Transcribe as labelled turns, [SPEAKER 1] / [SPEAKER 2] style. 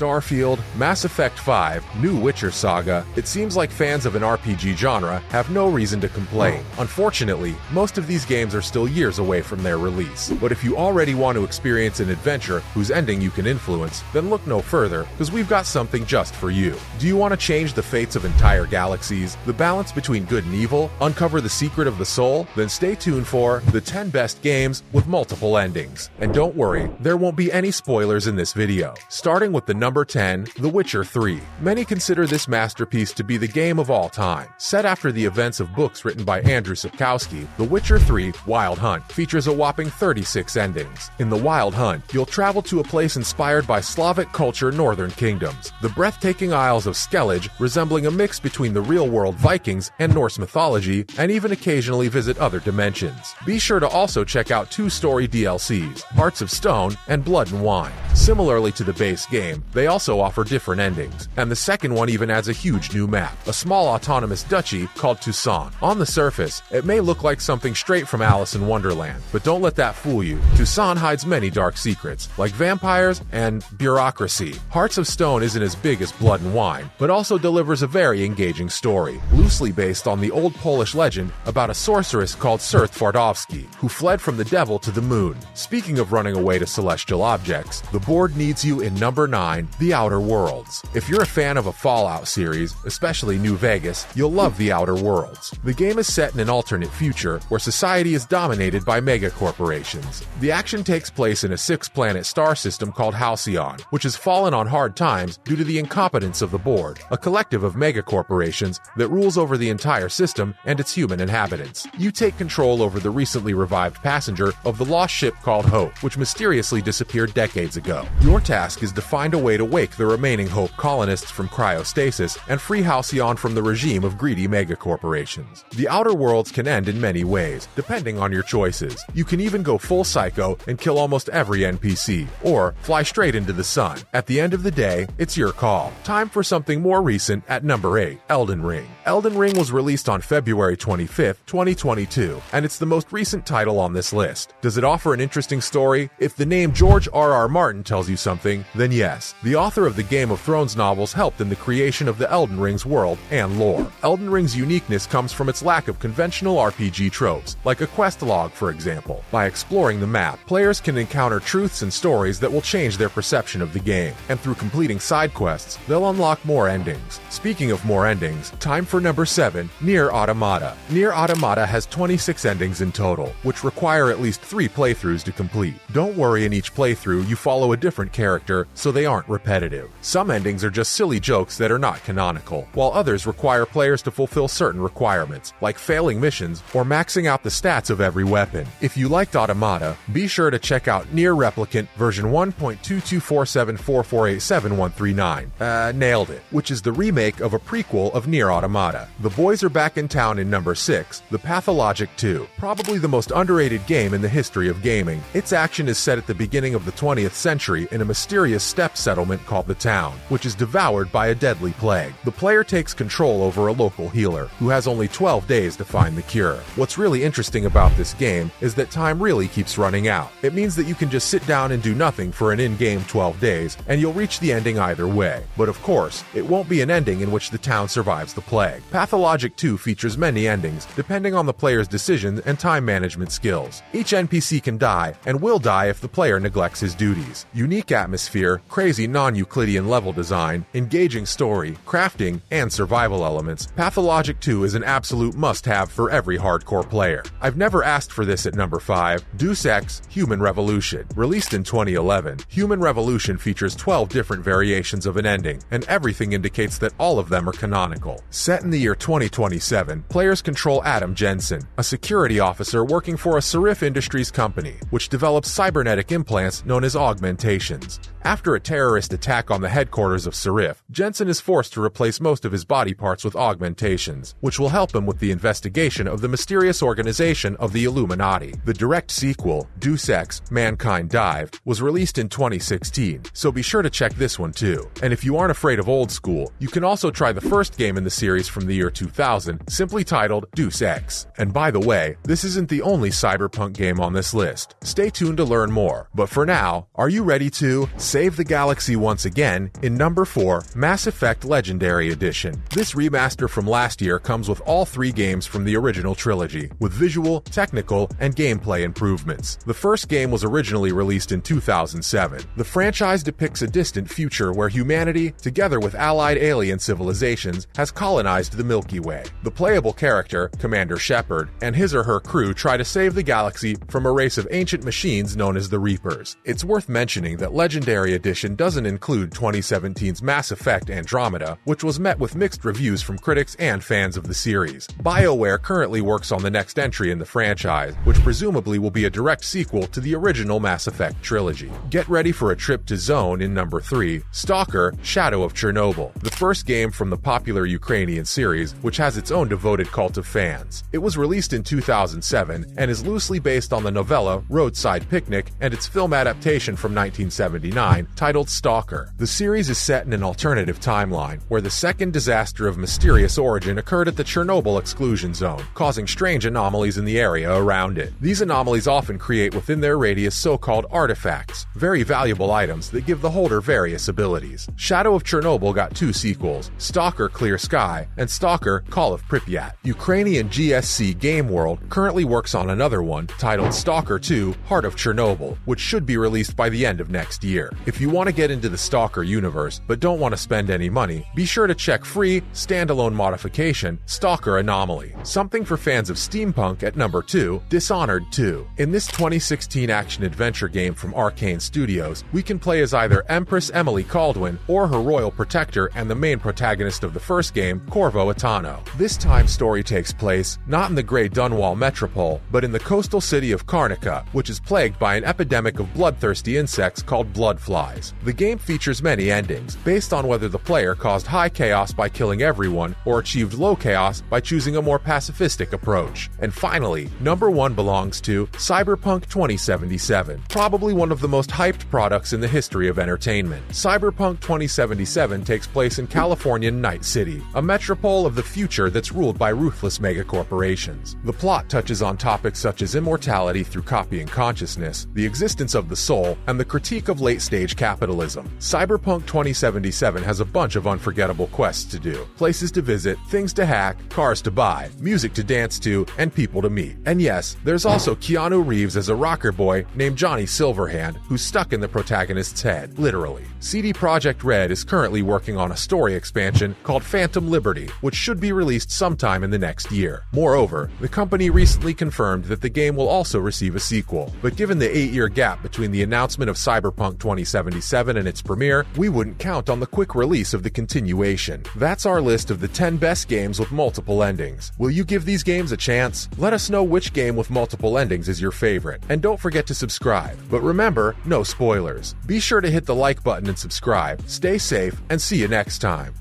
[SPEAKER 1] Starfield, Mass Effect 5, New Witcher Saga, it seems like fans of an RPG genre have no reason to complain. Unfortunately, most of these games are still years away from their release. But if you already want to experience an adventure whose ending you can influence, then look no further, because we've got something just for you. Do you want to change the fates of entire galaxies, the balance between good and evil, uncover the secret of the soul? Then stay tuned for the 10 best games with multiple endings. And don't worry, there won't be any spoilers in this video. Starting with the number 10, The Witcher 3. Many consider this masterpiece to be the game of all time. Set after the events of books written by Andrzej Sapkowski, The Witcher 3 Wild Hunt features a whopping 36 endings. In The Wild Hunt, you'll travel to a place inspired by Slavic culture northern kingdoms. The breathtaking Isles of Skellige, resembling a mix between the real world Vikings and Norse mythology, and even occasionally visit other dimensions. Be sure to also check out two story DLCs, Hearts of Stone and Blood and Wine. Similarly to the base game, they also offer different endings, and the second one even adds a huge new map, a small autonomous duchy called Toussaint. On the surface, it may look like something straight from Alice in Wonderland, but don't let that fool you. Toussaint hides many dark secrets, like vampires and bureaucracy. Hearts of Stone isn't as big as Blood and Wine, but also delivers a very engaging story, loosely based on the old Polish legend about a sorceress called Surt Twardowski, who fled from the devil to the moon. Speaking of running away to celestial objects, the board needs you in number 9, The Outer Worlds. If you're a fan of a Fallout series, especially New Vegas, you'll love The Outer Worlds. The game is set in an alternate future where society is dominated by megacorporations. The action takes place in a six planet star system called Halcyon, which has fallen on hard times due to the incompetence of the board, a collective of megacorporations that rules over the entire system and its human inhabitants. You take control over the recently revived passenger of the lost ship called Hope, which mysteriously disappeared decades ago. Your task is to find a way to wake the remaining Hope colonists from cryostasis and free Halcyon from the regime of greedy megacorporations. The Outer Worlds can end in many ways, depending on your choices. You can even go full psycho and kill almost every NPC, or fly straight into the sun. At the end of the day, it's your call. Time for something more recent at number 8, Elden Ring. Elden Ring was released on February 25th, 2022, and it's the most recent title on this list. Does it offer an interesting story? If the name George R. R. Martin tells you something, then yes. The author of the Game of Thrones novels helped in the creation of the Elden Ring's world and lore. Elden Ring's uniqueness comes from its lack of conventional RPG tropes, like a quest log, for example. By exploring the map, players can encounter truths and stories that will change their perception of the game, and through completing side quests, they'll unlock more endings. Speaking of more endings, time for number 7, NieR Automata. NieR Automata has 26 endings in total, which require at least 3 playthroughs to complete. Don't worry in each playthrough you follow a different character, so they aren't repetitive. Some endings are just silly jokes that are not canonical, while others require players to fulfill certain requirements, like failing missions or maxing out the stats of every weapon. If you liked Automata, be sure to check out NieR Replicant version 1.22474487139. Uh, nailed it, which is the remake of a prequel of NieR Automata. The boys are back in town in number 6, The Pathologic 2, probably the most underrated game in the history of gaming. Its action is set at the beginning of the 20th century in a mysterious steppe settlement called the Town, which is devoured by a deadly plague. The player takes control over a local healer, who has only 12 days to find the cure. What's really interesting about this game is that time really keeps running out. It means that you can just sit down and do nothing for an in game 12 days, and you'll reach the ending either way. But of course, it won't be an ending in which the town survives the plague. Pathologic 2 features many endings, depending on the player's decisions and time management skills. Each NPC can die, and will die if the player neglects his duties. Unique atmosphere, crazy non Euclidean level design, engaging story, crafting, and survival elements, Pathologic 2 is an absolute must have for every hardcore player. I've never asked for this at number 5 Deus Ex Human Revolution. Released in 2011, Human Revolution features 12 different variations of an ending, and everything indicates that all of them are canonical. Set in the year 2027, players control Adam Jensen, a security officer working for a Sarif Industries company, which develops cybernetic implants known as augmentations. After a terrorist attack on the headquarters of Sarif, Jensen is forced to replace most of his body parts with augmentations, which will help him with the investigation of the mysterious organization of the Illuminati. The direct sequel, Deus Ex Mankind Divided, was released in 2016, so be sure to check this one too. And if you aren't afraid of old school, you can also try the first game in the series from the year 2000, simply titled Deus Ex. And by the way, this isn't the only cyberpunk game on this list. Stay tuned to learn more. But for now, are you ready to save the galaxy once again in number 4, Mass Effect Legendary Edition. This remaster from last year comes with all three games from the original trilogy, with visual, technical, and gameplay improvements. The first game was originally released in 2007. The franchise depicts a distant future where humanity, together with allied alien civilizations, has colonized the Milky Way. The playable character, Commander Shepard, and his or her crew try to save the galaxy from a race of ancient machines known as the Reapers. It's worth mentioning that Legendary Edition doesn't include 2017's Mass Effect Andromeda, which was met with mixed reviews from critics and fans of the series. BioWare currently works on the next entry in the franchise, which presumably will be a direct sequel to the original Mass Effect trilogy. Get ready for a trip to Zone in number 3, Stalker Shadow of Chernobyl, the first game from the popular Ukrainian series, which has its own devoted cult of fans. It was released in 2007 and is loosely based on the novella Roadside Picnic and its film adaptation from 1979 titled Stalker. The series is set in an alternative timeline where the second disaster of mysterious origin occurred at the Chernobyl exclusion zone, causing strange anomalies in the area around it. These anomalies often create within their radius so called artifacts, very valuable items that give the holder various abilities. Shadow of Chernobyl got two sequels Stalker Clear Sky and Stalker Call of Pripyat. Ukrainian GSC Game World currently works on another one titled Stalker 2 Heart of Chernobyl, which should be released by the end of next year. If you want to get into the Stalker universe but don't want to spend any money, be sure to check free, standalone modification Stalker Anomaly, something for fans of steampunk at number 2, Dishonored 2. In this 2016 action adventure game from Arkane Studios, we can play as either Empress Emily Kaldwin or her royal protector and the main protagonist of the first game, Corvo Attano. This time story takes place not in the Grey Dunwall metropole, but in the coastal city of Karnaca, which is plagued by an epidemic of bloodthirsty insects called bloodflies. The game features many endings, based on whether the player caused high chaos by killing everyone or achieved low chaos by choosing a more pacifistic approach. And finally, number one belongs to Cyberpunk 2077, probably one of the most hyped products in the history of entertainment. Cyberpunk 2077 takes place in Californian Night City, a metropole of the future that's ruled by ruthless megacorporations. The plot touches on topics such as immortality through copying consciousness, the existence of the soul, and the critique of late stage capitalism. Cyberpunk 2077 has a bunch of unforgettable quests to do, places to visit, things to hack, cars to buy, music to dance to, and people to meet. And yes, there's also Keanu Reeves as a rocker boy named Johnny Silverhand, who's stuck in the protagonist's head, literally. CD Projekt Red is currently working on a story expansion called Phantom Liberty, which should be released sometime in the next year. Moreover, the company recently confirmed that the game will also receive a sequel, but given the eight year gap between the announcement of Cyberpunk 2077 and its premiere, we wouldn't count on the quick release of the continuation. That's our list of the 10 best games with multiple endings. Will you give these games a chance? Let us know which game with multiple endings is your favorite, and don't forget to subscribe. But remember, no spoilers. Be sure to hit the like button and subscribe. Stay safe, and see you next time.